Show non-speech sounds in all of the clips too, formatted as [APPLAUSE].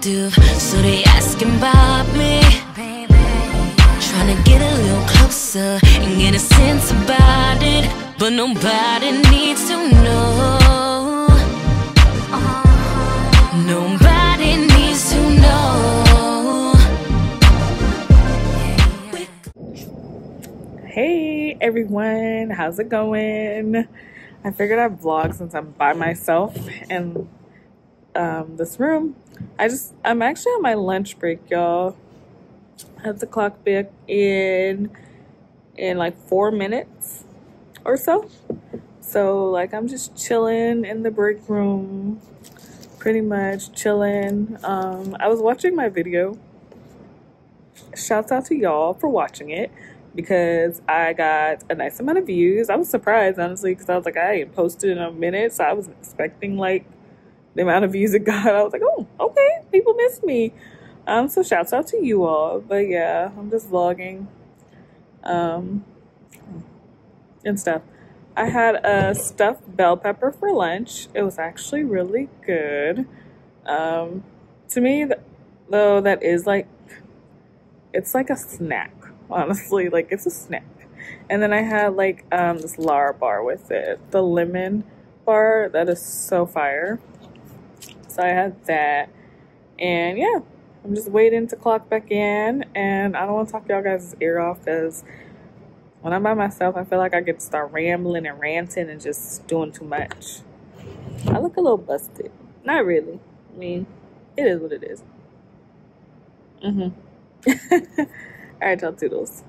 attractive, so they asking about me. Trying to get a little closer and get a sense about it, but nobody needs to know. Nobody needs to know. Hey everyone, how's it going? I figured I'd vlog since I'm by myself in um, this room. I just, I'm actually on my lunch break, y'all. Have to clock back in in like four minutes or so. So like I'm just chilling in the break room, pretty much chilling. Um, I was watching my video. Shouts out to y'all for watching it because I got a nice amount of views. I was surprised, honestly, because I was like, I ain't posted in a minute, so I was expecting like the amount of views it got. [LAUGHS] I was like, oh, okay, people miss me. Um, so shouts out to you all. But yeah, I'm just vlogging, um, and stuff. I had a stuffed bell pepper for lunch. It was actually really good. Um, to me, though, that is like, it's like a snack [LAUGHS] honestly. Like it's a snack. And then I had like um, this Larabar with it, the lemon bar. That is so fire. So I had that, and yeah, I'm just waiting to clock back in. And I don't want to talk y'all guys' ear off because when I'm by myself, I feel like I get to start rambling and ranting and just doing too much. I look a little busted. Not really. I mean, it is what it is. Mm-hmm. [LAUGHS] All right, y'all toodles.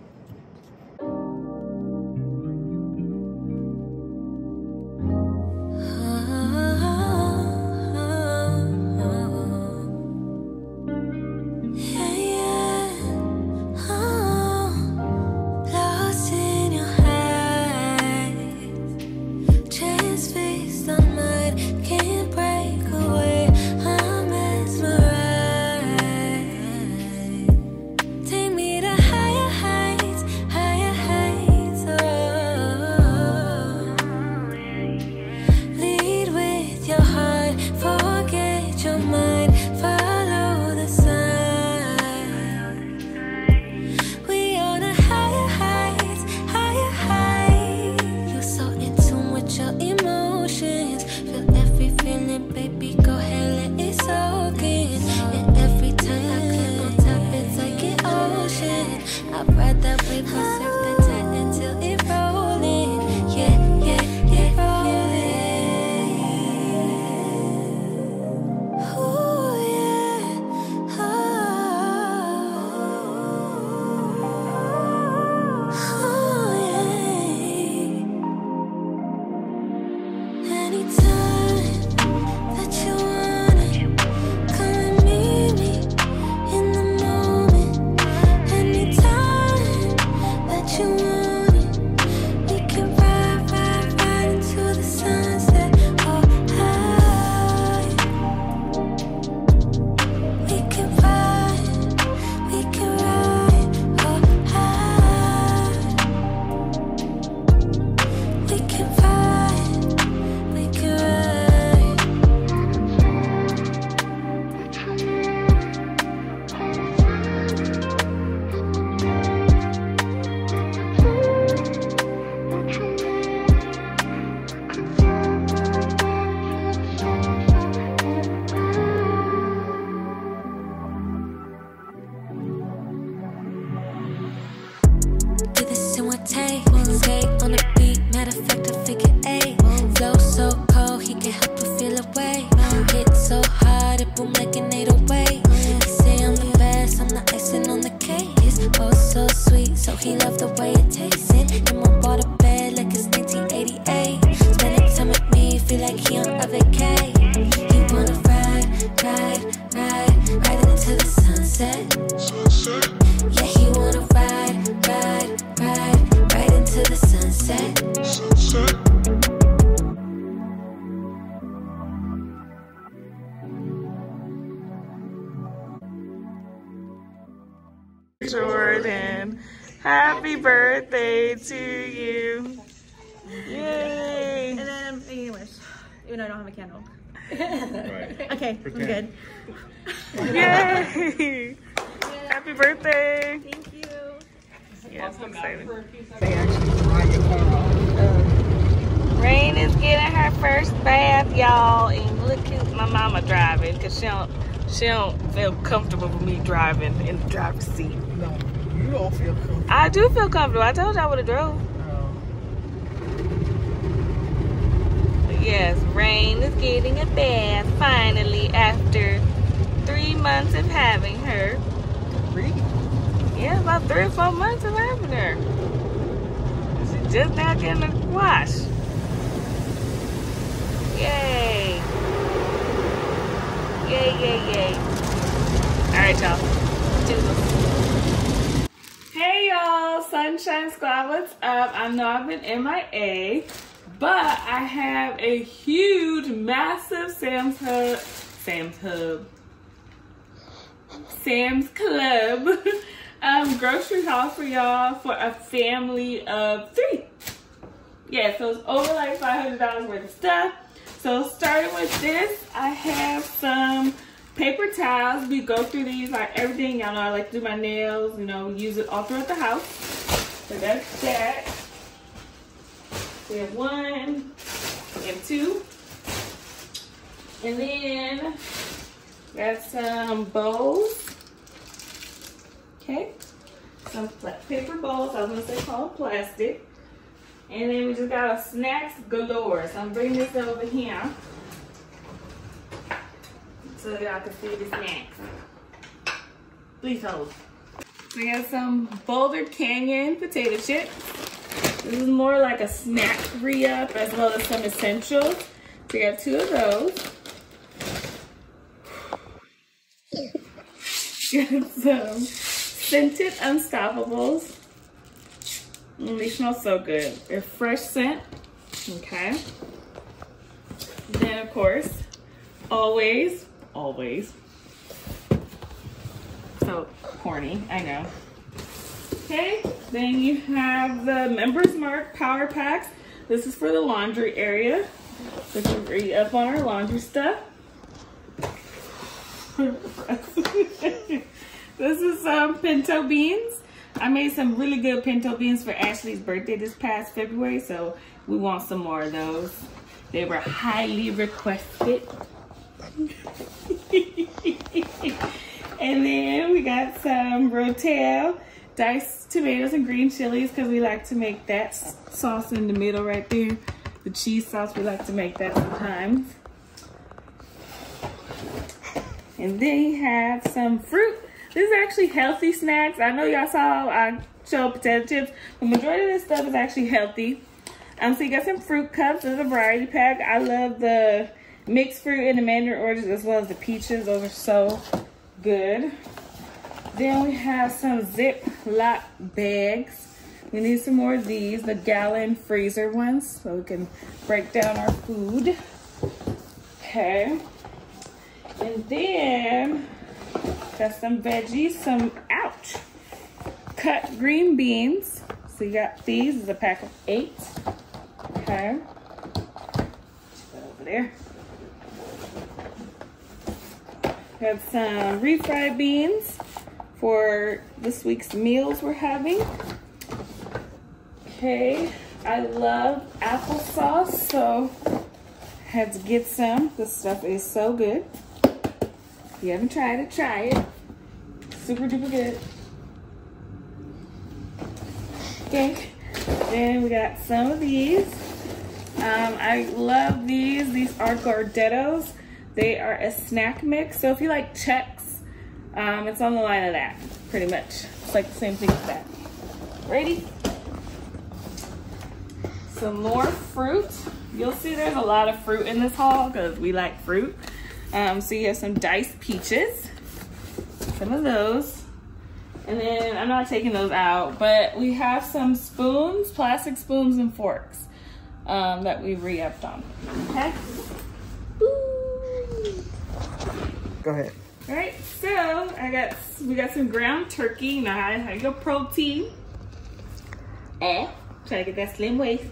Birthday to you. Yay. And then I'm making a wish, even though I don't have a candle. Right. Okay, we're Pretend. good. Yay! Happy birthday! Thank you. Yes, I'm excited. Actually dry your car. Rain is getting her first bath, y'all, and look who's my mama driving, cause she don't she don't feel comfortable with me driving in the driver's seat. No, you don't feel comfortable. I do feel comfortable. I told you I would have drove. Oh. Yes, Rain is getting a bath finally after three months of having her. Really? Yeah, about three or four months of having her. She's just now getting a wash. Yay. Yay, yay, yay. All right, y'all. Toodles. Hey, y'all. Sunshine Squad, what's up? I know I've been MIA, but I have a huge, massive Sam's Hub, Sam's Hub, Sam's Club [LAUGHS] um, grocery haul for y'all for a family of three. Yeah, so it's over like $500 worth of stuff. So starting with this, I have some paper towels. We go through these like everything. Y'all know I like to do my nails, you know, use it all throughout the house. So that's that. We have one, and two. And then got some bowls. Okay. Some paper bowls. I was gonna say called plastic. And then we just got a snacks galore. So I'm bringing this over here. So y'all can see the snacks. Please hold. We got some Boulder Canyon potato chips. This is more like a snack re-up as well as some essentials. So we got two of those. [LAUGHS] Got some scented Unstopables. Mm, they smell so good. They're fresh scent. Okay. Then of course, always, always. So corny, I know. Okay, then you have the Members Mark Power Packs. This is for the laundry area. We can read up on our laundry stuff. [LAUGHS] this is some pinto beans. I made some really good pinto beans for Ashley's birthday this past February, so we want some more of those. They were highly requested. [LAUGHS] and then we got some Rotel diced tomatoes and green chilies because we like to make that sauce in the middle right there. The cheese sauce, we like to make that sometimes. And then you have some fruit. This is actually healthy snacks. I know y'all saw I showed potato chips. The majority of this stuff is actually healthy. Um, so you got some fruit cups. There's a variety pack. I love the mixed fruit and the mandarin oranges as well as the peaches. Those are so good. Then we have some Ziploc bags. We need some more of these, the gallon freezer ones, so we can break down our food. Okay. And then got some veggies, some, ouch, cut green beans. So you got these, is a pack of eight. Okay. Put over there. Got some refried beans for this week's meals we're having. Okay, I love applesauce, so had to get some. This stuff is so good. If you haven't tried it, try it. Super duper good. Okay, then we got some of these. Um, I love these. These are Gardettos. They are a snack mix. So if you like Chex, um, it's on the line of that, pretty much. It's like the same thing as that. Ready? Some more fruit. You'll see there's a lot of fruit in this haul because we like fruit. Um, so you have some diced peaches, some of those. And then I'm not taking those out, but we have some spoons, plastic spoons and forks um, that we re-upped on, okay? Go ahead. All right, so I got we got some ground turkey. Now I have your protein. Eh, try to get that slim waist.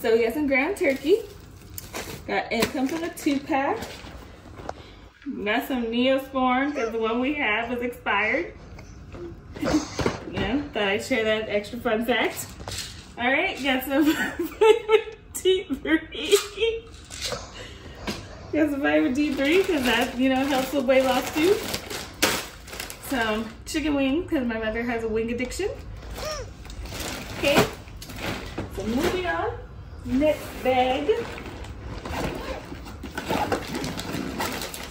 So we got some ground turkey. Got it comes in a two pack. Got some Neosporin because the one we have was expired. [LAUGHS] know, thought I'd share that extra fun fact. All right, got some [LAUGHS] D3. got some vitamin D3 because that, you know, helps with weight loss too. Some chicken wings because my mother has a wing addiction. Okay, so moving on. Next bag.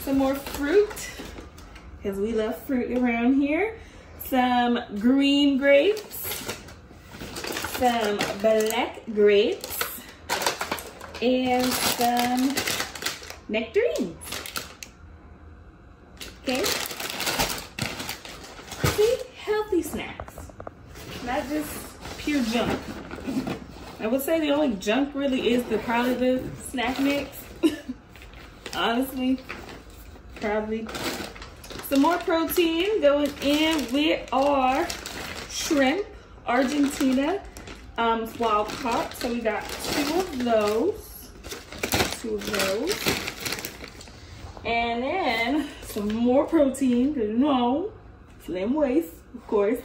Some more fruit because we love fruit around here. Some green grapes, some black grapes, and some nectarines. Okay? See? Healthy snacks, not just pure junk. I would say the only junk really is the probably the snack mix. [LAUGHS] Honestly, probably. Some more protein going in with our shrimp, Argentina, um, wild caught. So we got two of those, two of those. And then some more protein, because you know, slim waist, of course.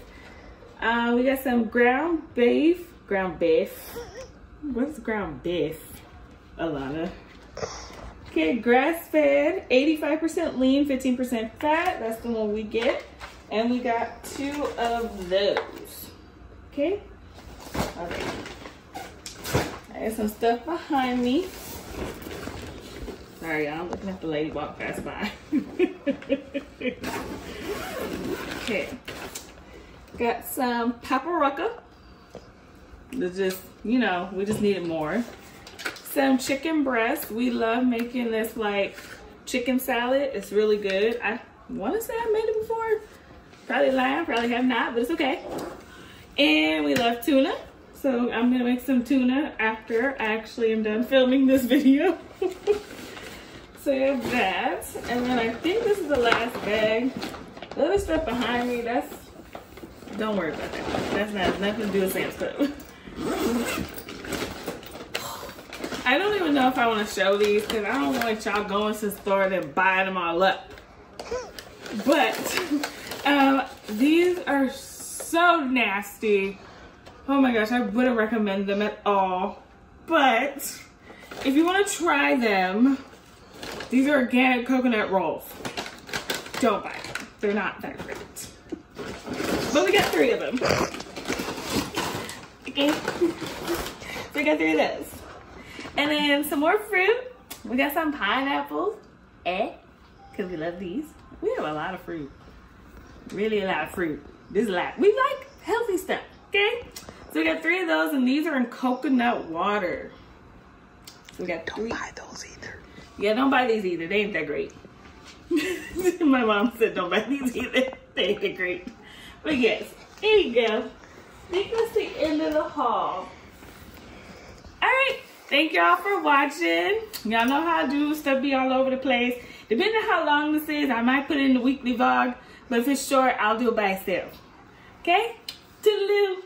Uh, we got some ground beef, ground beef. What's ground beef, Alana? Okay, grass fed, 85% lean, 15% fat. That's the one we get. And we got two of those. Okay? Okay. I got some stuff behind me. Sorry, y'all. I'm looking at the lady walk past by. [LAUGHS] okay. Got some paprika. It's just, you know, we just needed more some chicken breast. We love making this like chicken salad. It's really good. I want to say I made it before. Probably lying, probably have not, but it's okay. And we love tuna. So I'm gonna make some tuna after I actually am done filming this video. [LAUGHS] so you have that. And then I think this is the last bag. The other stuff behind me, that's, don't worry about that. That's not nothing to do with Sam's Club. I don't even know if I want to show these because I don't want y'all going to the store and buying them all up. But um, these are so nasty. Oh my gosh, I wouldn't recommend them at all. But if you want to try them, these are organic coconut rolls. Don't buy them. They're not that great. But we got three of them. Okay. So [LAUGHS] we got three of those. And then some more fruit. We got some pineapples. Eh? Because we love these. We have a lot of fruit. Really a lot of fruit. This is a lot. We like healthy stuff. Okay? So we got three of those and these are in coconut water. So we got don't three. buy those either. Yeah, don't buy these either. They ain't that great. [LAUGHS] My mom said don't buy these either. [LAUGHS] They ain't that great. But yes, here you go. I think that's the end of the haul. All right. Thank y'all for watching. Y'all know how I do. Stuff be all over the place. Depending on how long this is, I might put it in the weekly vlog. But if it's short, I'll do it by itself. Okay? Toodaloo.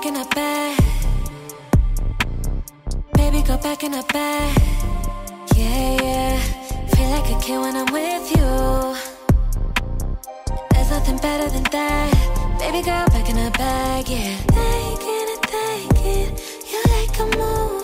Back in the bed. Baby, go back in the bed. Yeah, yeah. Feel like a kid when I'm with you. There's nothing better than that. Baby go back in the bag, yeah. Taking it, taking. You like a movie,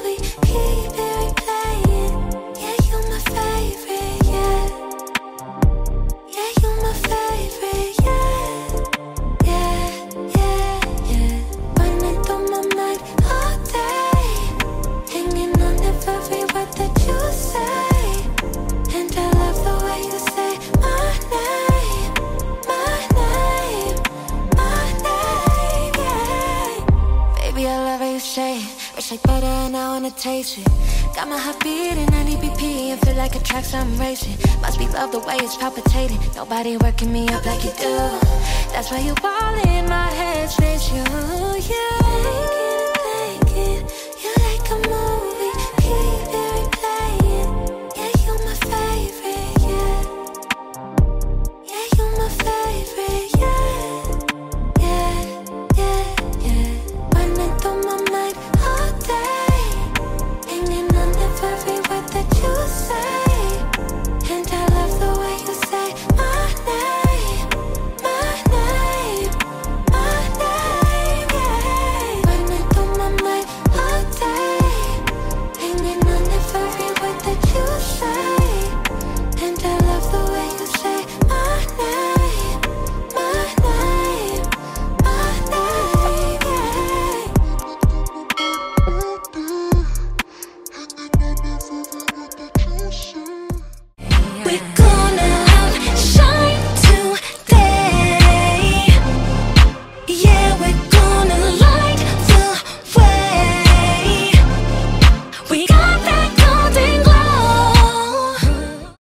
chase it. Got my heart beating 90 BP and feel like a track I'm racing. Must be love the way it's palpitating. Nobody working me up like you do. That's why you ball in my head, space you, yeah. Thinking, thinking, you like a.